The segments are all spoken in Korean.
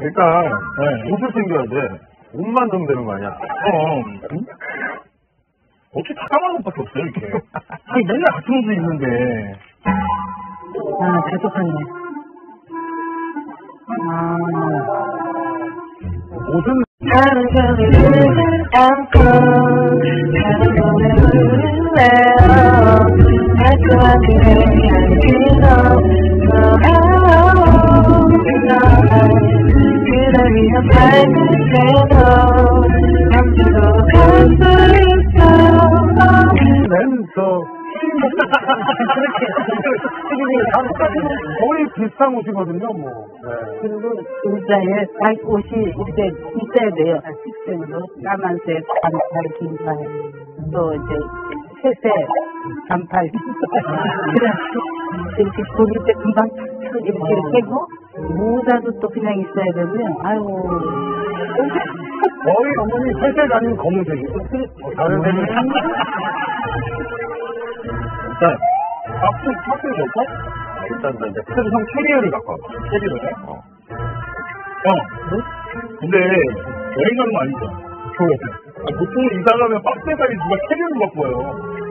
일단 네. 옷을 챙겨야 돼. 옷만 넣으면 되는 거 아니야? 어. 어떻게 다 까만 옷밖에 없어요, 이렇게. 아니, 맨날 같은 옷을 입는데. 아, 부족하네. 아, 옷은 위한 밝은 새도 잠시도 갈수 있어 맨저 거의 비슷한 옷이거든요, 뭐. 네. 그리고 의자에 딱 옷이 이렇게 있어야 돼요. 식색으로 까만색, 반팔, 긴팔, 또 이제 회색, 반팔. 그래서 이렇게 보일 때 금방 탁 이렇게 깨고 모자도 또 그냥 있어야 되고요. 아이고. 거의 어머니 회색 아니면 검은색이죠? 뭐 다른 색은 일단, 박스, 박스 줬어? 일단 나 이제 형 캐리어를 갖고 와봐. 캐리어네? 어. 형, 근데 여행 가는 거 아니죠? 아, 보통 이사 가면 박스에다가 누가 캐리어를 갖고 와요.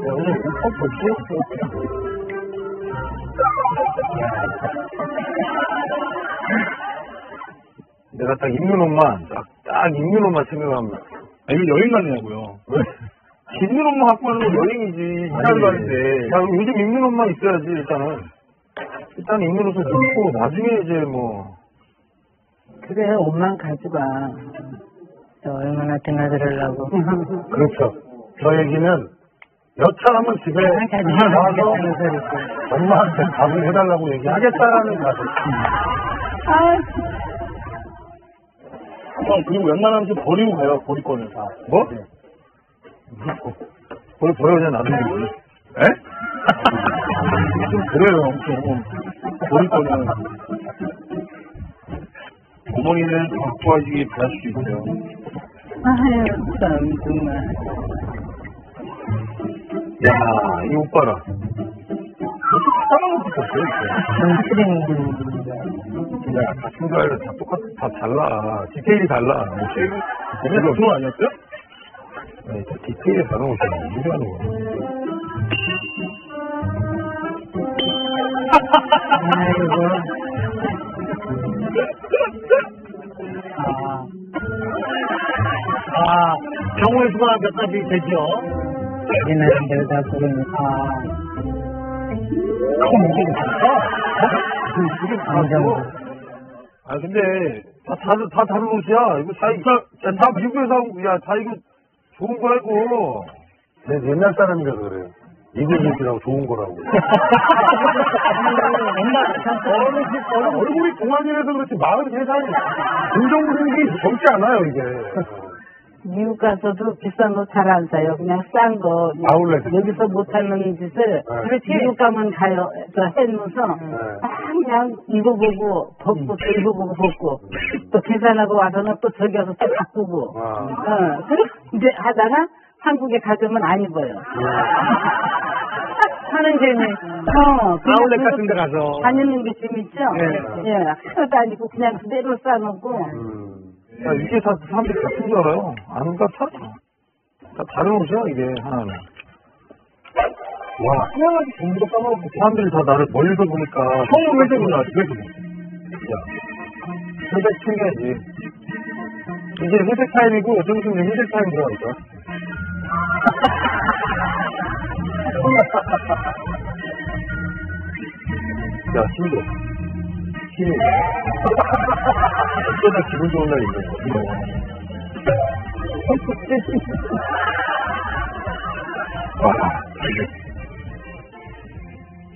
야, 오늘 옷 벗지? 내가 딱 입는 옷만, 딱, 딱 입는 옷만 챙겨가면. 아, 이거 여행 가느냐고요. 왜? 입는 옷만 갖고 가는 건 여행이지. 이사를 가는데. 야, 요즘 입는 옷만 있어야지, 일단은. 일단 입는 옷을 입고, 나중에 이제 뭐. 그래, 옷만 가져가. 저 얼마나 드나들으려고. 그렇죠. 저 얘기는 여차하면 집에 와서 엄마한테 밥을 해달라고 얘기하겠다라는 가정. 형, 그리고 웬만하면 좀 버리고 가요, 버릴거는 다. 뭐? 그걸 버려야 나중에. 에? 좀 그래요, 좀. 버릴거는. 어머니는 하시기 바랄 수 있어요. 아유, 참, 정말. 야, 이옷 봐라. 까만 것도 없어요, 이렇게. 야, 다 친구들 다 똑같아. 다 달라. 디테일이 달라. 이거 그거 아니었어요? 네, 디테일이 다른 옷이야. 이게 하는 거. 아이고. 아, 아, 경우의 수가 몇 가지 되죠? 그러니까. 그럼 이게 진짜? 이게 감정. 아, 근데, 다 다른, 다 다른 옷이야. 이거 다, 이거, 야, 다 미국에서 하고, 야, 다 이거 좋은 거야, 이거. 내 옛날 사람이라 그래. 미국 옷이라고 좋은 거라고. 얼굴이, 얼굴이 동안이라서 그렇지, 43살이. 긍정분이 젊지 않아요, 이게. 미국 가서도 비싼 옷잘안 사요. 그냥 싼 거. 아울렛. 여기서 못하는 짓을 네. 미국 가면 가요. 저 해놓으서 네. 아, 그냥 입어보고 벗고 또 입어보고 벗고 또 계산하고 와서는 또 저기 가서 또 바꾸고. 아. 어, 이제 하다가 한국에 가져오면 안 입어요. 하는 재미. 어, 아울렛 같은 데 가서. 다니는 게 재밌죠? 네. 예, 하나도 아니고 그냥 그대로 싸놓고. 음. 야, 이게 다 사람들이 같은 줄 알아요. 안 같아? 다 다른 옷이야, 이게, 하나는. 와, 하나하나씩 전부 다 까먹고 사람들이 다 나를 멀리서 보니까. 형은 회색으로 나왔지, 회색. 야, 회색 챙겨야지. 이제 회색 타임이고, 좀 있으면 회색 타임 들어가니까. 야, 힘들어. 힘이. 어쩌다 기분 좋은 날 있는 거. 와,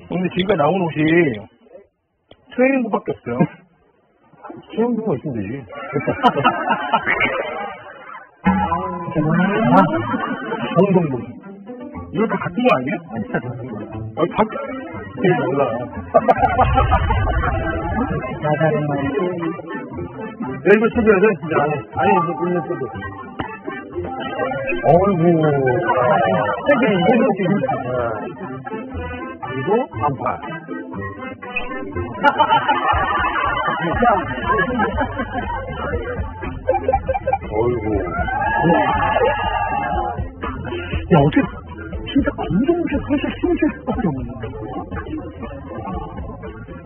근데 지금까지 나온 옷이 트레이닝복밖에 없어요. 수영복만 있으면 되지. 정동복. 이거 다 바꾼 거 아니야? 아니, 바 예, 몰라. 나가는 말이. 야, 이거 쳐줘야 돼, 진짜. 아니, 아니, 뭐, 이거 꿀려 쳐줘. 어이구. 세게, 이거 지금. 그리고, 반팔. 어이구. 야, 어떻게. 사실 신기할 수밖에 없네.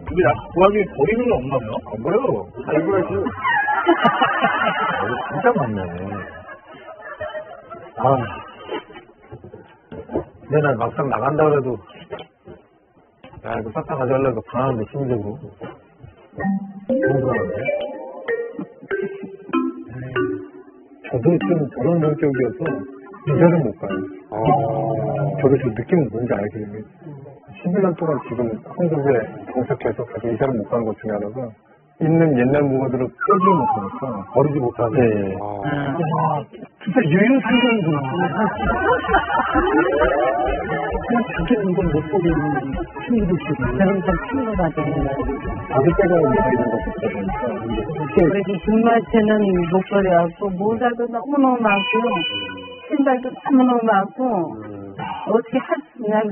근데 나 구하기 버리는 건 없나 봐요? 안 그래요? 아이고, 지 진짜 많네. 아. 난 막상 나간다 그래도, 야, 이거 싹다 가져가려고 방하는데, 심적으로. 궁금하네. 저도 좀 저런 성격이어서 이자를 못 가요. 저도 저 느낌은 뭔지 알거든요. 11년 동안 지금 한국에 정착해서 계속 이사를 못 가는 것 중에 하나가 있는 옛날 물건들을 빼지 못하니까 버리지 못하고 네. 와, 진짜 유유상견이구나. 그냥 자기 물건 못 버리는 친구들 지금. 저런 좀 친구가 되는 자기 빼가는 얘기가 있는 것 같아요. 그래서 주말에는 목소리하고 모자도 너무너무 많고 신발도 너무너무 많고 어떻게 할 수, 그냥